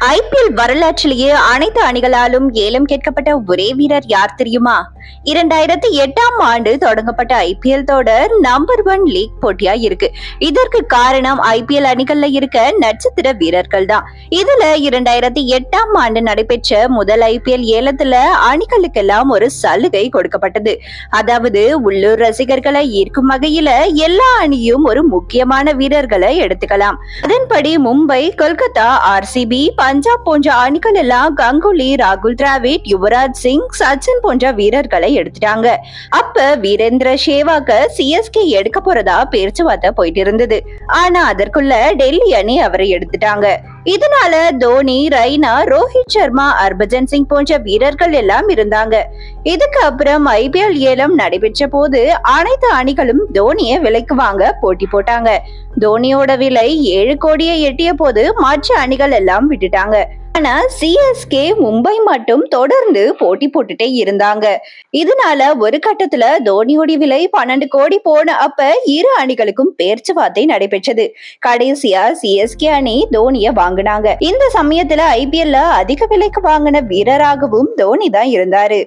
IPL வரலாற்றிலேயே அனைத்து அணிகளாலும் ஏலம் கேட்கப்பட்ட ஒரே வீரர் யார் தெரியுமா? இரண்டாயிரத்தி எட்டாம் ஆண்டு தொடங்கப்பட்ட ஐபிஎல் தொடர் நம்பர் ஒன் லீக் போட்டியா இருக்கு. இதற்கு காரணம் ஐபிஎல் அணிகள்ல இருக்க நட்சத்திர வீரர்கள் தான். இதுல இரண்டாயிரத்தி எட்டாம் ஆண்டு நடைபெற்ற முதல் ஐபிஎல் ஏலத்துல அணிகளுக்கெல்லாம் ஒரு சலுகை கொடுக்கப்பட்டது. அதாவது உள்ளூர் ரசிகர்களை ஈர்க்கும் வகையில எல்லா அணியும் ஒரு முக்கியமான வீரர்களை எடுத்துக்கலாம். அதன்படி மும்பை கொல்கத்தா ஆர்சிபி பஞ்சாப் போன்ற அணிகள் எல்லாம் கங்குலி ராகுல் டிராவிட் யுவராஜ் சிங் சச்சின் போன்ற வீரர்கள் எடுத்துட்டாங்க. அப்ப வீரேந்திர சேவாக சிஎஸ்கே எடுக்க போறதா பேச்சுவார்த்தை போயிட்டு இருந்தது ஆனா அதற்குள்ள டெல்லி அணி அவரை எடுத்துட்டாங்க. இதனால தோனி ரெய்னா ரோஹித் சர்மா ஹர்பஜன் சிங் போன்ற வீரர்கள் எல்லாம் இருந்தாங்க. இதுக்கு அப்புறம் ஐபிஎல் ஏலம் நடைபெற்ற போது அனைத்து அணிகளும் தோனியை விலைக்கு வாங்க போட்டி போட்டாங்க. தோனியோட விலை ஏழு கோடியை எட்டிய போது மற்ற அணிகள் எல்லாம் விட்டுட்டாங்க. ஆனா சிஎஸ்கே மும்பை மட்டும் தொடர்ந்து போட்டி போட்டுட்டே இருந்தாங்க. இதனால ஒரு கட்டத்துல தோனியோட விலை பன்னெண்டு கோடி போன அப்ப இரு அணிகளுக்கும் பேச்சுவார்த்தை நடைபெற்றது. கடைசியா சிஎஸ்கே அணி தோனிய வாங்கினாங்க. இந்த சமயத்துல ஐபிஎல்ல அதிக விலைக்கு வாங்கின வீரராகவும் தோனி தான் இருந்தாரு.